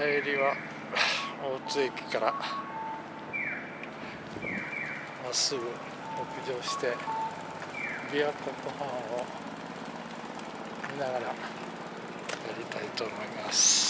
帰りは 大津駅からまっすぐ北上して琵琶湖湖畔を見ながらやりたいと思います。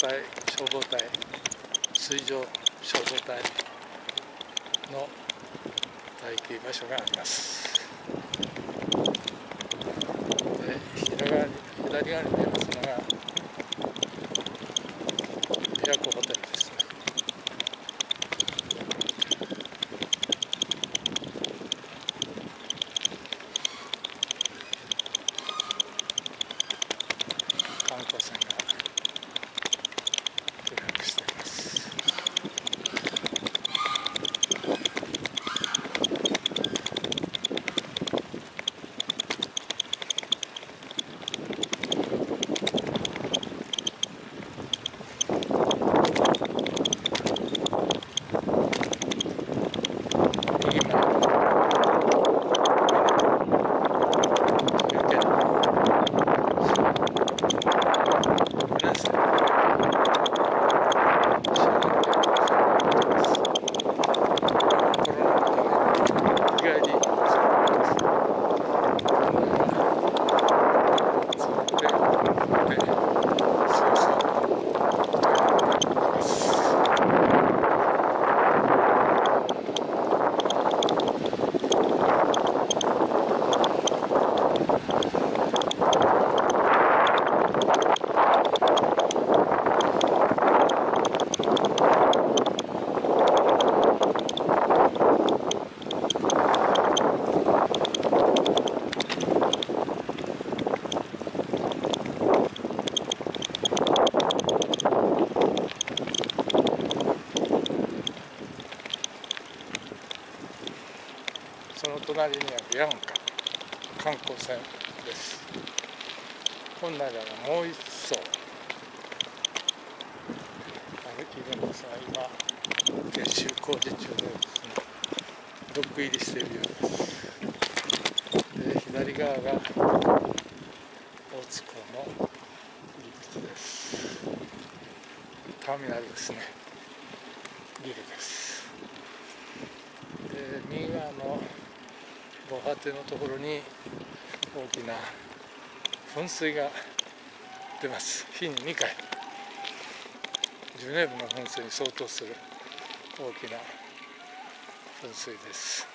隊消防隊水上消防隊の待機場所があります。で左側に左側に見えますのが琵琶湖ホテルですね観光船が停泊しています右前見て皆さんコロナのため日帰りそれででそうそうその隣にはビアンカ観光船です。本来ならもう一艘。あるいるんですが今撤収工事中でですねドック入りしているようです。で左側が大津港の入り口です。ターミナルですね。ビルです。で右側の防波堤のところに大きな噴水が出ます。日に2回。ジュネーブの噴水に相当する大きな噴水です。